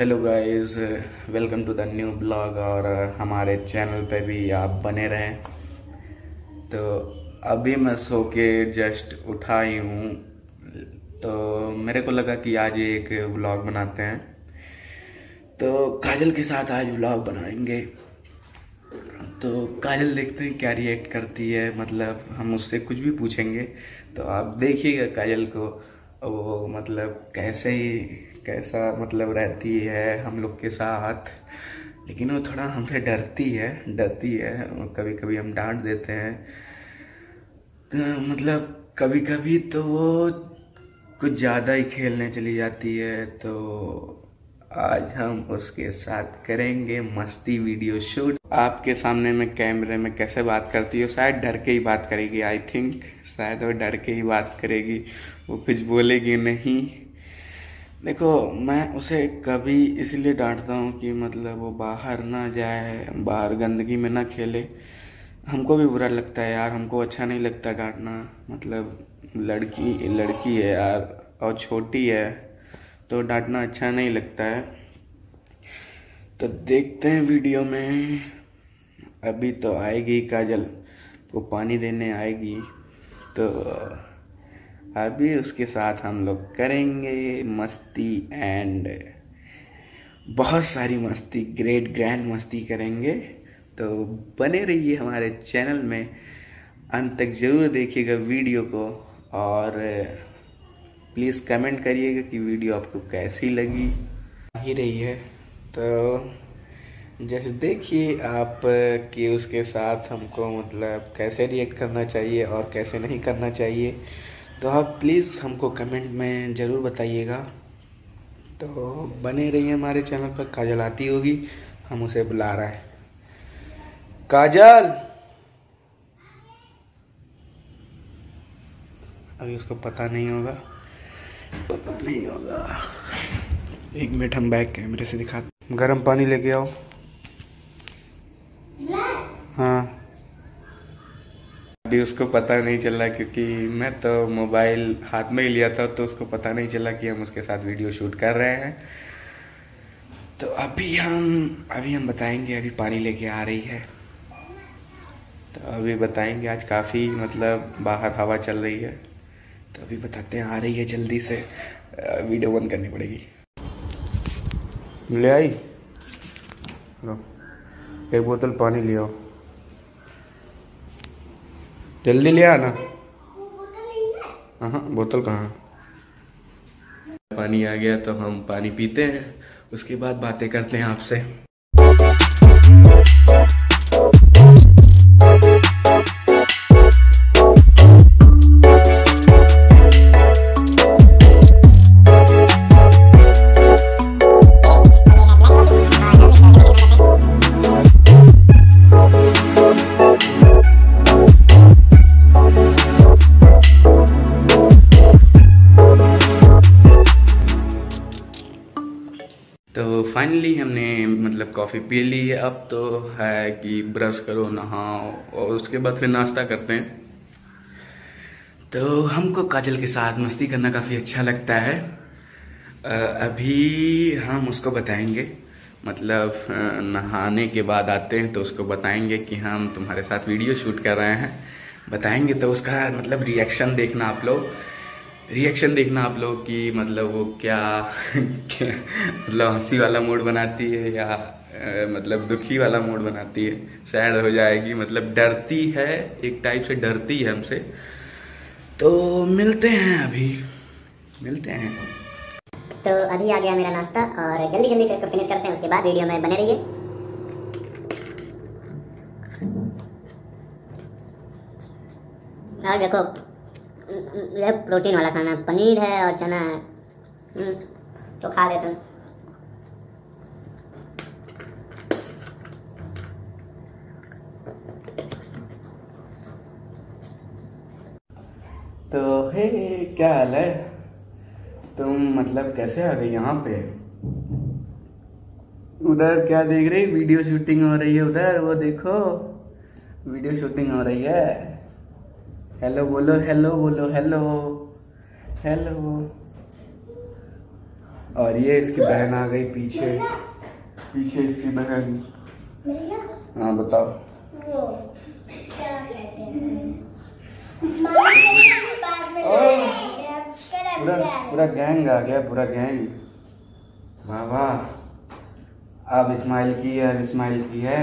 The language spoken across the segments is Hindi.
Hello guys welcome to the new blog और हमारे चैनल पे भी आप बने रहें। तो अभी मैं सो के जस्ट उठा ही हूँ। तो मेरे को लगा कि आज एक व्लॉग बनाते हैं। तो काजल के साथ आज व्लॉग बनाएँगे। तो काजल देखते हैं क्या रिएक्ट करती है मतलब हम उससे कुछ भी पूछेंगे। तो आप देखिएगा काजल को, वो मतलब कैसे ही कैसा मतलब रहती है हम लोग के साथ। लेकिन वो थोड़ा हमसे डरती है डरती है। कभी कभी हम डांट देते हैं। तो मतलब कभी कभी तो वो कुछ ज़्यादा ही खेलने चली जाती है। तो आज हम उसके साथ करेंगे मस्ती वीडियो शूट। आपके सामने में कैमरे में कैसे बात करती है? शायद डर के ही बात करेगी आई थिंक शायद वो डर के ही बात करेगी। वो कुछ बोलेगी नहीं। देखो, मैं उसे कभी इसलिए डांटता हूँ कि मतलब वो बाहर ना जाए, बाहर गंदगी में ना खेले। हमको भी बुरा लगता है यार, हमको अच्छा नहीं लगता डांटना। मतलब लड़की लड़की है यार, और छोटी है तो डांटना अच्छा नहीं लगता है। तो देखते हैं वीडियो में, अभी तो आएगी काजल को पानी देने आएगी। तो अभी उसके साथ हम लोग करेंगे मस्ती एंड बहुत सारी मस्ती ग्रेट ग्रैंड मस्ती करेंगे। तो बने रहिए हमारे चैनल में। अंत तक ज़रूर देखिएगा वीडियो को और प्लीज़ कमेंट करिएगा कि वीडियो आपको कैसी लगी। ही रही है। तो जस्ट देखिए आप कि उसके साथ हमको मतलब कैसे रिएक्ट करना चाहिए और कैसे नहीं करना चाहिए। तो आप प्लीज़ हमको कमेंट में ज़रूर बताइएगा। तो बने रहिए हमारे चैनल पर। काजल आती होगी हम उसे बुला रहे हैं। काजल! अभी उसको पता नहीं होगा। पता नहीं होगा। एक मिनट हम बैक कैमरे से दिखाते गर्म पानी लेके आओ। हाँ। अभी उसको पता नहीं चल चला क्योंकि मैं तो मोबाइल हाथ में ही लिया था तो उसको पता नहीं चला कि हम उसके साथ वीडियो शूट कर रहे हैं। तो अभी हम अभी हम बताएँगे, अभी पानी लेके आ रही है। तो अभी बताएँगे, आज काफ़ी मतलब बाहर हवा चल रही है। तो अभी बताते हैं, आ रही है जल्दी से वीडियो बंद करनी पड़ेगी। ले आई? एक बोतल पानी ले आओ। जल्दी ले आना। हाँ बोतल कहाँ पानी आ गया तो हम पानी पीते हैं। उसके बाद बातें करते हैं आपसे। कॉफ़ी पी ली है अब तो है कि ब्रश करो नहाओ और उसके बाद फिर नाश्ता करते हैं। तो हमको काजल के साथ मस्ती करना काफ़ी अच्छा लगता है। अभी हम उसको बताएँगे मतलब नहाने के बाद आते हैं तो उसको बताएँगे कि हम तुम्हारे साथ वीडियो शूट कर रहे हैं। बताएँगे तो उसका मतलब रिएक्शन देखना आप लोग। रिएक्शन देखना आप लोग कि मतलब वो क्या, क्या मतलब हँसी वाला मूड बनाती है या मतलब दुखी वाला मूड बनाती है। सैड हो जाएगी मतलब डरती है, एक टाइप से डरती है हमसे। तो मिलते हैं अभी। मिलते हैं। तो अभी आ गया मेरा नाश्ता और जल्दी जल्दी से इसको फिनिश करते हैं, उसके बाद वीडियो में बने रहिए। और देखो यह प्रोटीन वाला खाना, पनीर है और चना है तो खा लेते हैं तो हे क्या हाल है? तुम मतलब कैसे आ गई यहाँ पे? उधर क्या देख रही? वीडियो शूटिंग हो रही है उधर वो देखो। वीडियो शूटिंग हो रही है। हेलो बोलो हेलो बोलो हेलो हेलो और ये इसकी बहन आ गई पीछे। पीछे इसकी बहन। हाँ बताओ। क्या कहते हैं? पूरा गैंग आ गया पूरा गैंग। वाह अब इस्माइल की है अब इस्माइल की है।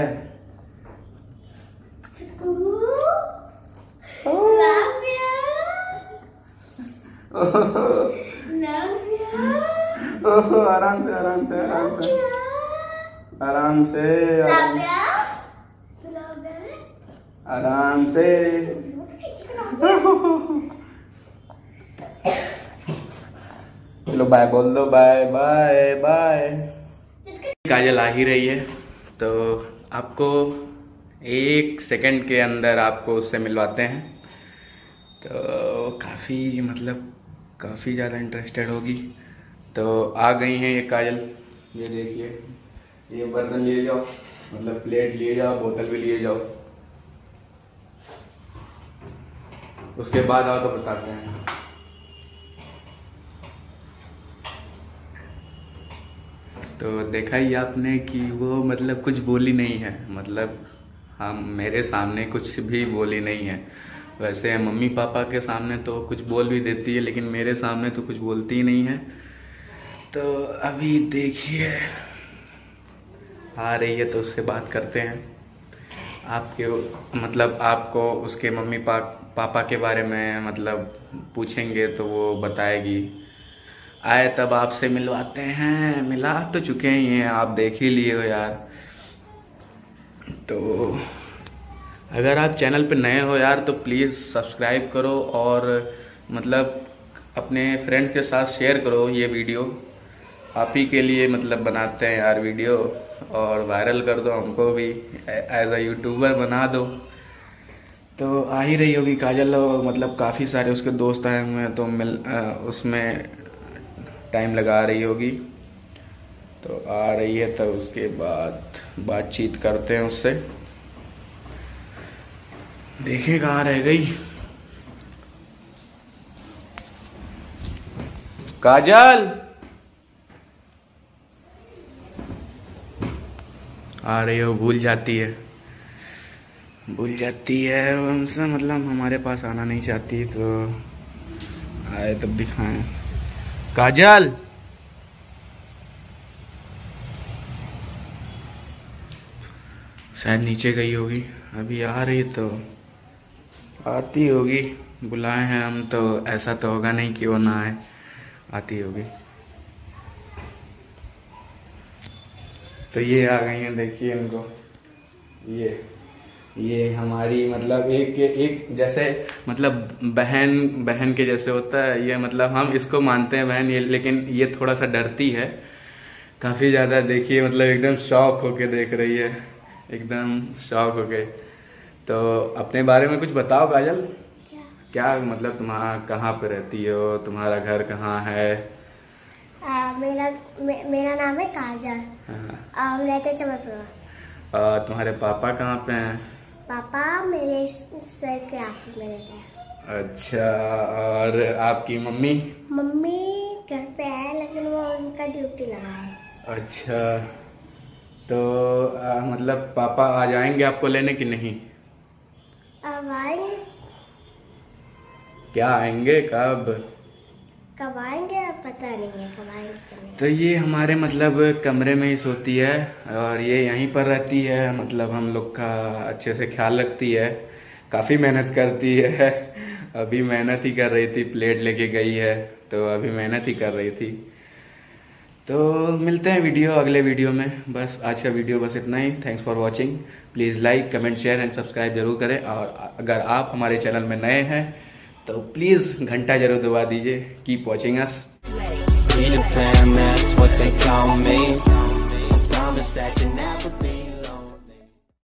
आराम से आराम से आराम से। आराम से आराम, आराम से। चलो बाय बोल दो बाय बाय बाय काजल आ ही रही है तो आपको एक सेकंड के अंदर आपको उससे मिलवाते हैं। तो काफ़ी मतलब काफ़ी ज़्यादा इंटरेस्टेड होगी। तो आ गई हैं ये काजल, ये देखिए, ये बर्तन लिए जाओ मतलब प्लेट लिए जाओ, बोतल भी लिए जाओ। उसके बाद आओ तो बताते हैं। तो देखा ही आपने कि वो मतलब कुछ बोली नहीं है। मतलब हम मेरे सामने कुछ भी बोली नहीं है। वैसे मम्मी पापा के सामने तो कुछ बोल भी देती है, लेकिन मेरे सामने तो कुछ बोलती ही नहीं है। तो अभी देखिए, आ रही है तो उससे बात करते हैं। आपके मतलब आपको उसके मम्मी पा, पापा के बारे में मतलब पूछेंगे तो वो बताएगी। आए तब आपसे मिलवाते हैं मिला तो चुके ही हैं आप देख ही लिए हो यार। तो अगर आप चैनल पे नए हो यार तो प्लीज़ सब्सक्राइब करो और मतलब अपने फ्रेंड के साथ शेयर करो ये वीडियो। आप ही के लिए मतलब बनाते हैं यार वीडियो। और वायरल कर दो हमको भी एज अ यूट्यूबर बना दो। तो आ ही रही होगी काजल मतलब काफ़ी सारे उसके दोस्त आए हुए हैं तो मिल उसमें टाइम लगा रही होगी। तो आ रही है तो उसके बाद बातचीत करते हैं उससे। देखे कहाँ रह गई। काजल! आ रही हो, भूल जाती है। भूल जाती है हमसे मतलब हमारे पास आना नहीं चाहती तो आए तब दिखाएँ। काजल! शायद नीचे गई होगी, अभी आ रही तो आती होगी, बुलाए हैं हम तो ऐसा तो होगा नहीं कि वो ना आए, आती होगी। तो ये आ गई हैं देखिए इनको। ये ये हमारी मतलब एक एक जैसे मतलब बहन बहन के जैसे होता है ये मतलब हम इसको मानते हैं बहन ये लेकिन ये थोड़ा सा डरती है। काफ़ी ज़्यादा देखिए मतलब एकदम शौक होके देख रही है। एकदम शौक हो गए तो अपने बारे में कुछ बताओ काजल। क्या? क्या मतलब तुम्हारा कहाँ पर रहती हो? तुम्हारा घर कहाँ है? आ, मेरा मे, मेरा नाम है काजल। हाँ। हम रहते चमकपुर। तुम्हारे पापा कहाँ पे हैं? पापा मेरे सर के ऑफ़िस में रहते हैं। अच्छा और आपकी मम्मी? मम्मी घर पे है लेकिन वो उनका ड्यूटी लगा है। अच्छा तो आ, मतलब पापा आ जाएँगे आपको लेने की नहीं? अब आएँगे। क्या आएँगे कब? पता नहीं है कब नहीं तो ये हमारे मतलब कमरे में ही सोती है और ये यहीं पर रहती है मतलब हम लोग का अच्छे से ख्याल रखती है। काफ़ी मेहनत करती है। अभी मेहनत ही कर रही थी, प्लेट लेके गई है तो अभी मेहनत ही कर रही थी। तो मिलते हैं वीडियो, अगले वीडियो में। बस आज का वीडियो बस इतना ही। Thanks for watching please like comment share and subscribe ज़रूर करें। और अगर आप हमारे चैनल में नए हैं तो प्लीज़ घंटा ज़रूर दबा दीजिए। Keep watching us Be the fam, that's what they call me. I promise that you never be.